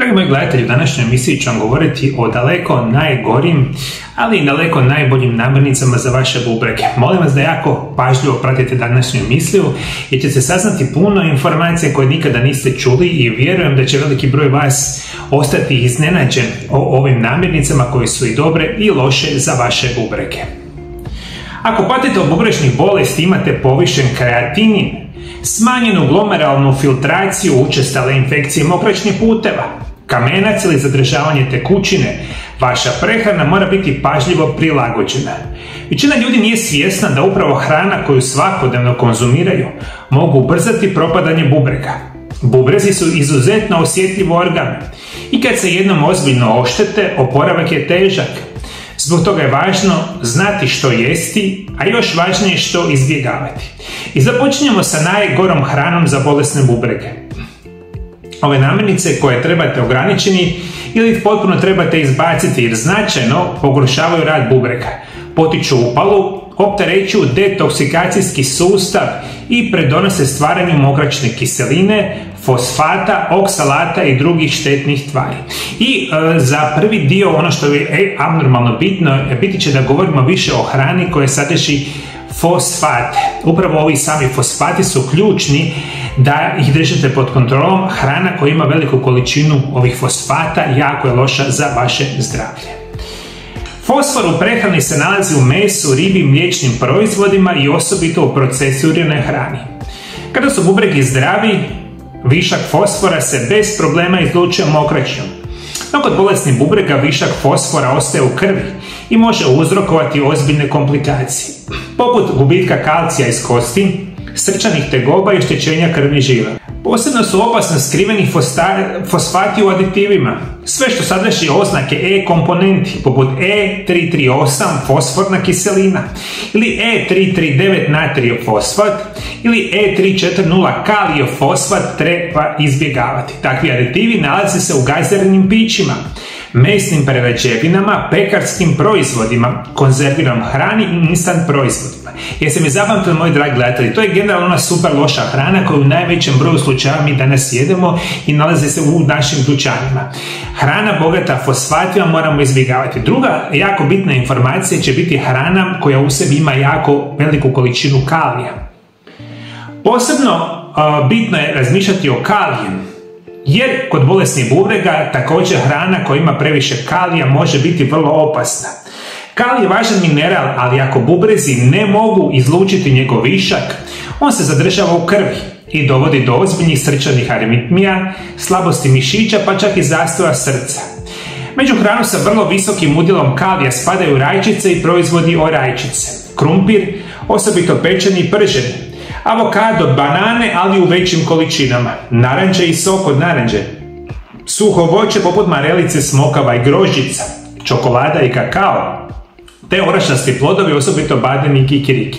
Dragi moji gledatelji, u današnjoj emisiji ću vam govoriti o daleko najgorim, ali i daleko najboljim namirnicama za vaše bubrege. Molim vas da jako pažljivo pratite današnju emisiju jer ćete saznati puno informacija koje nikada niste čuli i vjerujem da će veliki broj vas ostati iznenađen o ovim namirnicama koji su i dobre i loše za vaše bubrege. Ako patite od bubrečnih bolesti, imate povišen kreatinin, smanjenu glomeralnu filtraciju učestale infekcije mokračnih puteva, kamenac ili zadržavanje tekućine, vaša prehrana mora biti pažljivo prilagođena. Većina ljudi nije svjesna da upravo hrana koju svakodnevno konzumiraju mogu ubrzati propadanje bubrega. Bubrezi su izuzetno osjetljiv organ i kad se jednom ozbiljno oštete, oporavak je težak. Zbog toga je važno znati što jesti, a još važnije što izbjegavati. I započinjemo sa najgorom hranom za bolesne bubrege. Ove namirnice koje trebate ograničiti ili potpuno trebate izbaciti jer značajno pogoršavaju rad bubrega, potiču upalu, opterećuju detoksikacijski sustav i predonose stvaranju mokračne kiseline, fosfata, oksalata i drugih štetnih tvari. I e, za prvi dio ono što je e, abnormalno bitno, biti će da govorimo više o hrani koja sadrži fosfate. Upravo ovi sami fosfati su ključni da ih držite pod kontrolom. Hrana koja ima veliku količinu ovih fosfata jako je loša za vaše zdravlje. Fosfor u prehrani se nalazi u mesu, ribi, mliječnim proizvodima i osobito u procesiranoj hrani. Kada su bubregi zdravi, višak fosfora se bez problema izlučuje mokraćom. No kod bolesnih bubrega višak fosfora ostaje u krvi i može uzrokovati ozbiljne komplikacije, poput gubitka kalcija iz kosti, srčanih tegoba i oštećenja krvnih žila. Posebno su opasni skriveni fosfati u aditivima. Sve što sadrži oznake E-komponenti, poput E338 fosforna kiselina, ili E339 natrijev fosfat, ili E340 kalijev fosfat treba izbjegavati. Takvi aditivi nalaze se u gajzernim pićima, mesnim prerađevinama, pekarskim proizvodima, konzerviranom hrani i instant proizvodima. Jeste mi zapamtili, moji dragi gledatelji, to je generalno ona super loša hrana koju u najvećem broju slučajeva mi danas jedemo i nalazi se u našim dućanima. Hrana bogata fosfatima moramo izbjegavati. Druga jako bitna informacija će biti hrana koja u sebi ima jako veliku količinu kalija. Posebno bitno je razmišljati o kaliju jer kod bolesnih bubrega također hrana koja ima previše kalija može biti vrlo opasna. Kalij je važan mineral, ali ako bubrezi ne mogu izlučiti njegov višak, on se zadržava u krvi i dovodi do ozbiljnih srčanih aritmija, slabosti mišića pa čak i zastoja srca. Među hranu sa vrlo visokim udjelom kalija spadaju rajčice i proizvodi od rajčice, krumpir, osobito pečeni i prženi, avokado, banane, ali u većim količinama, naranđe i sok od naranđe, suho voće poput marelice, smokava i grožica, čokolada i kakao, te orašasti plodovi, osobito badeni i kikiriki.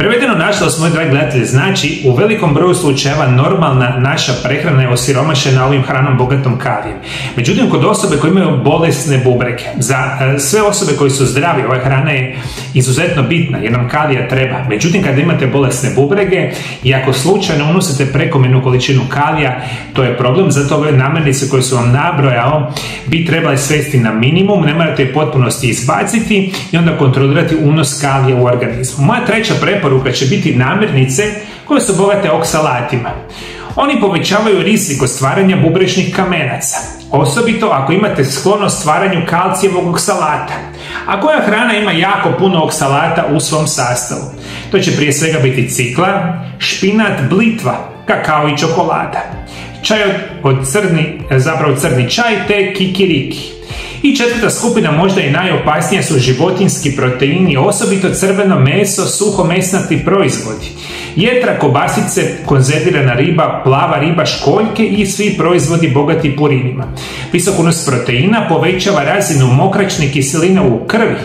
Prevedeno nažalost, moji dragi gledatelji, znači u velikom broju slučajeva normalna naša prehrana je osiromašena ovim hranom bogatom kalijem. Međutim, kod osobe koje imaju bolesne bubreke, za e, sve osobe koji su zdravi, ova hrana je izuzetno bitna jer nam kalija treba. Međutim, kada imate bolesne bubrege i ako slučajno unosite prekomjernu količinu kalija, to je problem, zato ove namirnice koje su vam nabrojao bi trebali svesti na minimum, ne morate je potpunosti izbaciti i onda kontrolirati unos kalija u organizmu. Moja treća preporuka će biti namirnice koje su bogate oksalatima. Oni povećavaju rizik stvaranja bubrečnih kamenaca, osobito ako imate sklonost stvaranju kalcijevog oksalata. A koja hrana ima jako puno oksalata u svom sastavu? To će prije svega biti cikla, špinat, blitva, kakao i čokolada. Čaj od crni, zapravo crni čaj te kikiriki. I četvrta skupina, možda i najopasnija, su životinski proteini, osobito crveno meso, suho mesnati proizvodi. Jetra, kobasice, konzervirana riba, plava riba, školjke i svi proizvodi bogati purinima. Visok unos proteina povećava razinu mokračne kiseline u krvi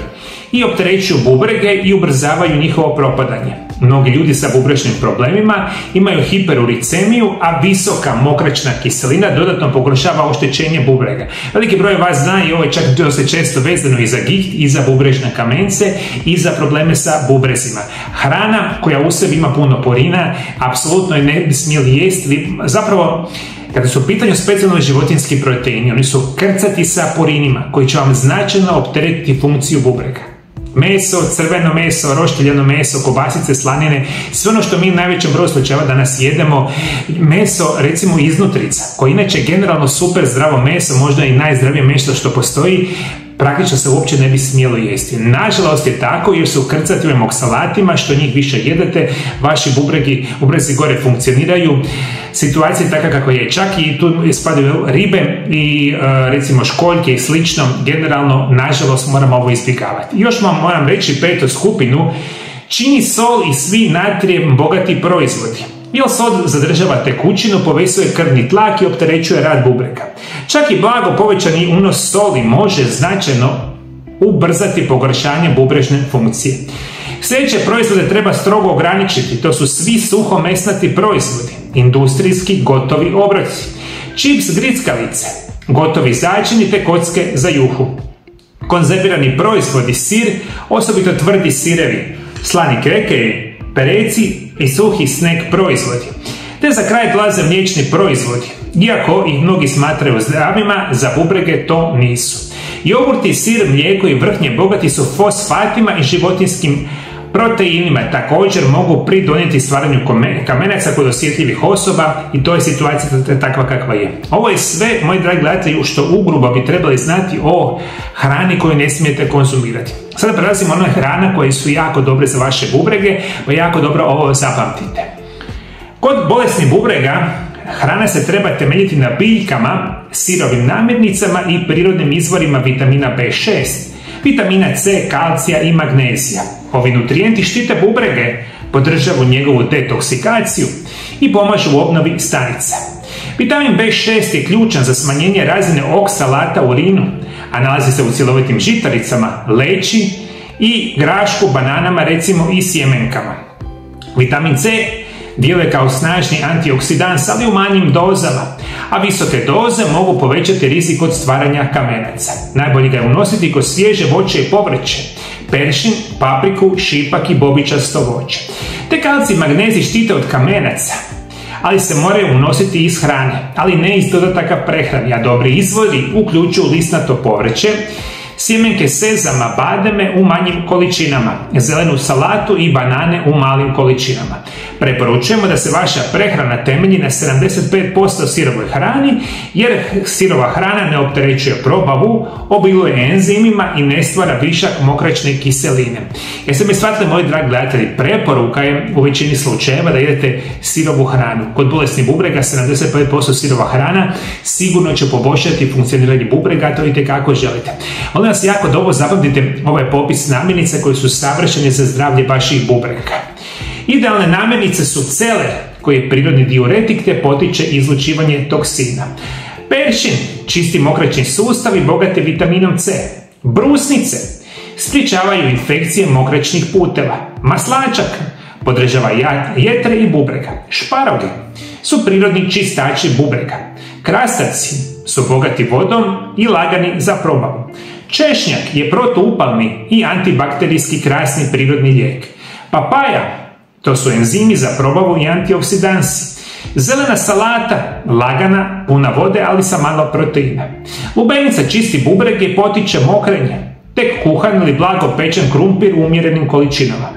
i opterećuju bubrege i ubrzavaju njihovo propadanje. Mnogi ljudi sa bubrečnim problemima imaju hiperuricemiju, a visoka mokračna kiselina dodatno pogoršava oštećenje bubrega. Veliki broj vas zna i ovo je čak dosta često vezano i za giht, i za bubrečne kamence, i za probleme sa bubrezima. Hrana koja u sebi ima puno porina, apsolutno je ne bi smjeli jesti, zapravo Kada su u pitanju specijalno životinski proteini, oni su krcati sa purinima koji će vam značajno opteretiti funkciju bubrega. Meso, crveno meso, rošteljeno meso, kobasice, slanine, sve ono što mi u najvećem broju slučajeva danas jedemo, meso recimo iznutrica, koji inače generalno super zdravo meso, možda i najzdravije meso što postoji, praktično se uopće ne bi smjelo jesti. Nažalost je tako jer su krcati u oksalatima, što njih više jedete, vaši bubregi, bubrezi gore funkcioniraju. Situacija je taka kako je. Čak i tu spadaju ribe i e, recimo školjke i slično. Generalno, nažalost, moramo ovo izbjegavati. Još vam moram reći petu skupinu, čini sol i svi natrijem bogati proizvodi. Sol zadržava tekućinu, povezuje krvni tlak i opterećuje rad bubrega. Čak i blago povećani unos soli može značajno ubrzati pogoršanje bubrežne funkcije. Sljedeće proizvode treba strogo ograničiti, to su svi suhomesnati proizvodi, industrijski gotovi obroci, čips grickalice, gotovi začini te kocke za juhu, konzervirani proizvodi, sir, osobito tvrdi sirevi, slani krekeri, pereci i suhi snack proizvodi. Te za kraj dolaze mliječni proizvodi, iako ih mnogi smatraju zdravima, za bubrege to nisu. Jogurti, sir, mlijeko i vrhnje bogati su fosfatima i životinskim proteinima također mogu pridonijeti stvaranju kamenaca kod osjetljivih osoba i to je situacija takva kakva je. Ovo je sve, moji dragi gledatelji, što ugrubo bi trebali znati o hrani koju ne smijete konzumirati. Sada prelazimo ono hrana koje su jako dobre za vaše bubrege, pa jako dobro ovo zapamtite. Kod bolesnih bubrega hrana se treba temeljiti na biljkama, sirovim namirnicama i prirodnim izvorima vitamina B6, vitamina C, kalcija i magnezija. Ovi nutrijenti štite bubrege, podržavu njegovu detoksikaciju i pomažu u obnovi stanice. Vitamin B6 je ključan za smanjenje razine oksalata u urinu, a nalazi se u cjelovitim žitaricama, leći i grašku, bananama recimo i sjemenkama. Vitamin C djeluje kao snažni antioksidans, ali u manjim dozama, a visoke doze mogu povećati rizik od stvaranja kamenaca. Najbolje ga je unositi kod svježe voće i povrće, peršin, papriku, šipak i bobičasto voće. Te kalci magnezi štite od kamenaca, ali se moraju unositi iz hrane, ali ne iz dodataka prehrani, a dobri izvori uključuju listnato povrće, sjemenke sezama, bademe u manjim količinama, zelenu salatu i banane u malim količinama. Preporučujemo da se vaša prehrana temelji na 75% sirovoj hrani, jer sirova hrana ne opterećuje probavu, obiluje enzimima i ne stvara višak mokračne kiseline. Jeste mi shvatili, moji dragi gledatelji, preporuka je u većini slučajeva da jedete sirovu hranu. Kod bolesnih bubrega 75% sirova hrana sigurno će poboljšati funkcioniranje bubrega, to i kako želite. Vas jako dobro zapamtite ovaj popis namirnica koji su savršeni za zdravlje vaših bubrega. Idealne namirnice su celer, koji je prirodni diuretik te potiče izlučivanje toksina. Peršin, čisti mokraćni sustav i bogate vitaminom C. Brusnice, spričavaju infekcije mokraćnih puteva. Maslačak, podržava jetre i bubrega. Šparoge su prirodni čistači bubrega. Krastaci su bogati vodom i lagani za probavu. Češnjak je protuupalni i antibakterijski krasni prirodni lijek. Papaja to su enzimi za probavu i antioksidansi. Zelena salata, lagana, puna vode, ali sa malo proteina. Lubenica čisti bubrege i potiče mokrenje. Tek kuhan ili blago pečen krumpir u umjerenim količinama.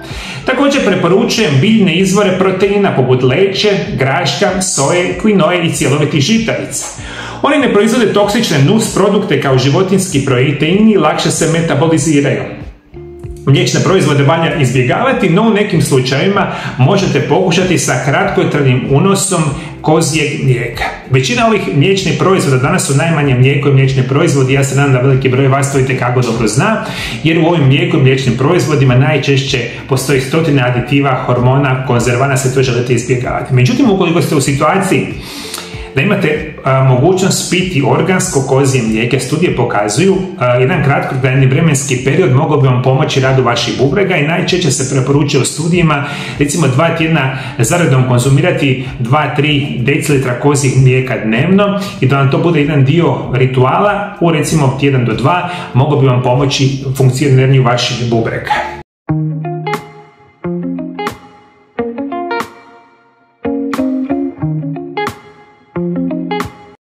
Također preporučujem biljne izvore proteina poput leće, graška, soje, kvinoje i cjelovitih žitarica. Oni ne proizvode toksične nus produkte kao životinski proteini i lakše se metaboliziraju. Mliječne proizvode valja izbjegavati, no u nekim slučajevima možete pokušati sa kratkotrajnim unosom kozijeg mlijeka. Većina ovih mliječnih proizvoda danas su najmanje mlijeko i mliječni proizvodi, ja se nadam da veliki broj vas to kako dobro zna, jer u ovim mlijeko i mliječnim proizvodima najčešće postoji stotine aditiva, hormona, konzervana, se to želite izbjegavati. Međutim, ukoliko ste u situaciji da imate mogućnost piti organsko kozije mlijeke. Studije pokazuju jedan kratkotrajni vremenski period mogao bi vam pomoći radu vaših bubrega i najčešće se preporučuje u studijima recimo dva tjedna zaredom konzumirati 2-3 decilitra kozijeg mlijeka dnevno i da vam to bude jedan dio rituala u recimo tjedan do dva mogao bi vam pomoći funkcioniranju vaših bubrega.